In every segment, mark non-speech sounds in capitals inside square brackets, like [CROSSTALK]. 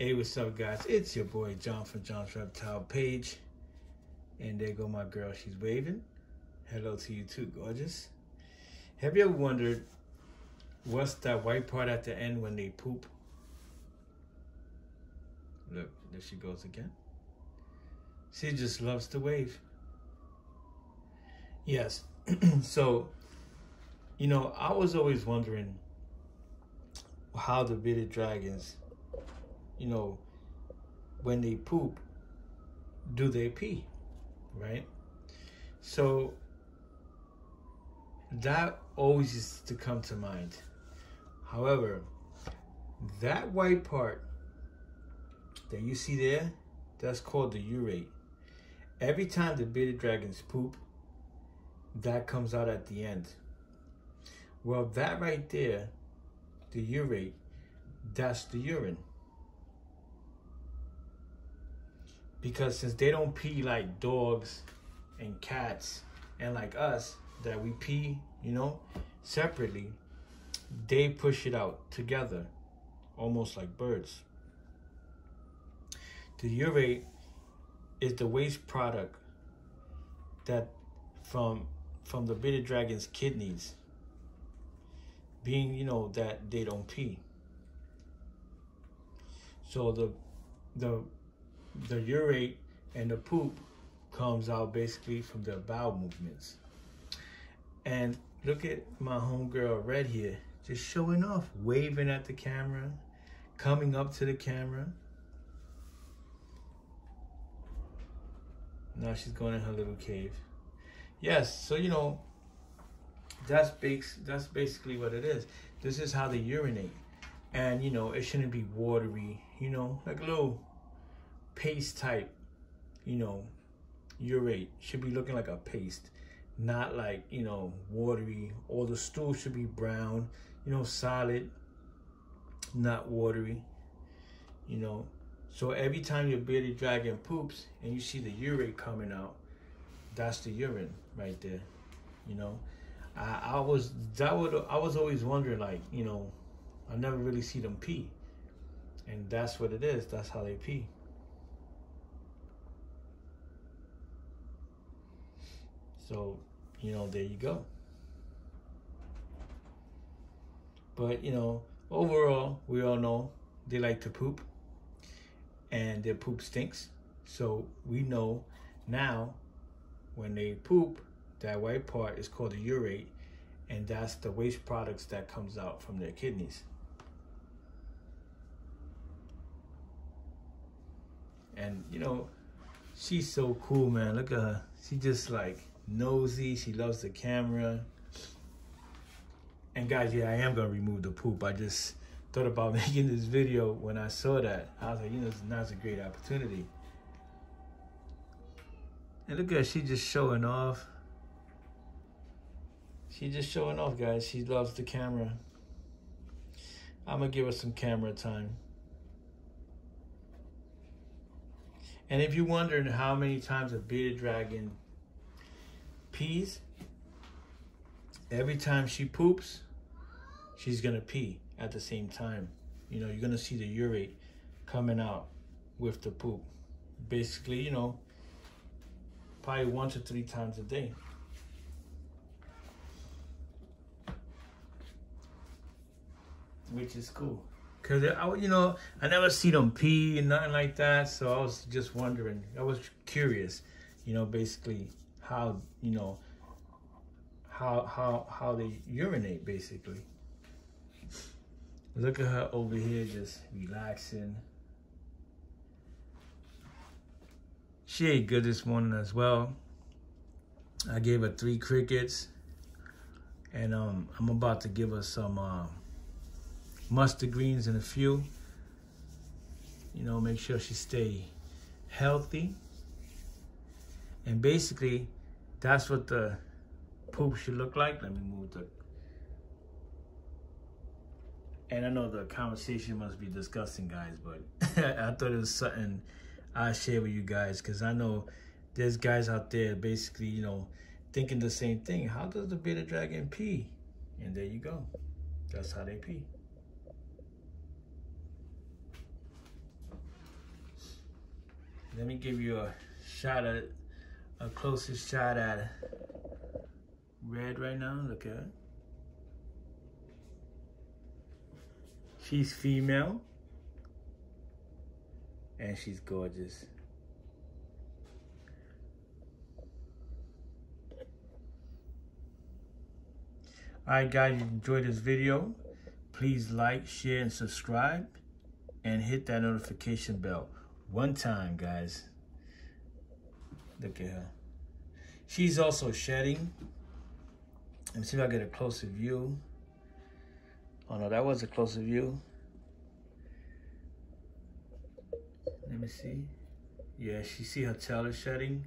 Hey, what's up, guys? It's your boy John from John's Reptile Page. And there go my girl. She's waving. Hello to you too, gorgeous. Have you ever wondered what's that white part at the end when they poop? Look, there she goes again. She just loves to wave. Yes. [CLEARS THROAT] so, you know, I was always wondering how the bearded dragons, you know, when they poop, do they pee? Right? So that always is to come to mind. However, that white part that you see there, that's called the urate. Every time the bearded dragons poop, that comes out at the end. Well, that right there, the urate, that's the urine. Because since they don't pee like dogs and cats and like us, that we pee, you know, separately, they push it out together, almost like birds. The urate is the waste product that from from the bearded dragon's kidneys being you know that they don't pee so the the the urate and the poop comes out basically from their bowel movements and look at my homegirl red here just showing off waving at the camera coming up to the camera Now she's going in her little cave. Yes, so you know, that's bas- that's basically what it is. This is how they urinate. And you know, it shouldn't be watery, you know, like a little paste type, you know, urate. Should be looking like a paste, not like, you know, watery. Or the stool should be brown, you know, solid, not watery, you know. So every time your bearded dragon poops and you see the urate coming out, that's the urine right there. You know, I, I was that would I was always wondering like you know, I never really see them pee, and that's what it is. That's how they pee. So, you know, there you go. But you know, overall, we all know they like to poop and their poop stinks. So we know now when they poop, that white part is called the urate, and that's the waste products that comes out from their kidneys. And you know, she's so cool, man. Look at her. She just like nosy. She loves the camera. And guys, yeah, I am gonna remove the poop. I just thought about [LAUGHS] making this video when I saw that. I was like, you know, this now's a great opportunity. And look at her, she just showing off. She just showing off, guys. She loves the camera. I'm gonna give her some camera time. And if you're wondering how many times a bearded dragon pees, every time she poops, she's gonna pee at the same time. You know, you're gonna see the urate coming out with the poop. Basically, you know, probably one to three times a day. Which is cool. Cause I, you know, I never see them pee and nothing like that. So I was just wondering. I was curious, you know, basically how you know how how how they urinate basically. Look at her over here just relaxing. She ate good this morning as well. I gave her three crickets. And um, I'm about to give her some uh, mustard greens and a few. You know, make sure she stay healthy. And basically, that's what the poop should look like. Let me move the and I know the conversation must be disgusting, guys, but [LAUGHS] I thought it was something I share with you guys because I know there's guys out there basically, you know, thinking the same thing. How does the bearded dragon pee? And there you go. That's how they pee. Let me give you a shot at a closest shot at red right now. Look at her. She's female and she's gorgeous. Alright guys, if you enjoyed this video, please like, share, and subscribe. And hit that notification bell. One time, guys. Look at her. She's also shedding. Let me see if I get a closer view. Oh no, that was a closer view. Let me see. Yeah, she see her tail is shedding,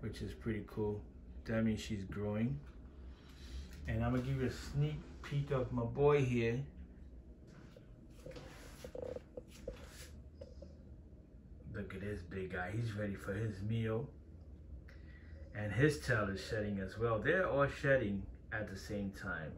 which is pretty cool. That means she's growing. And I'm gonna give you a sneak peek of my boy here. Look at this big guy. He's ready for his meal. And his tail is shedding as well. They're all shedding at the same time.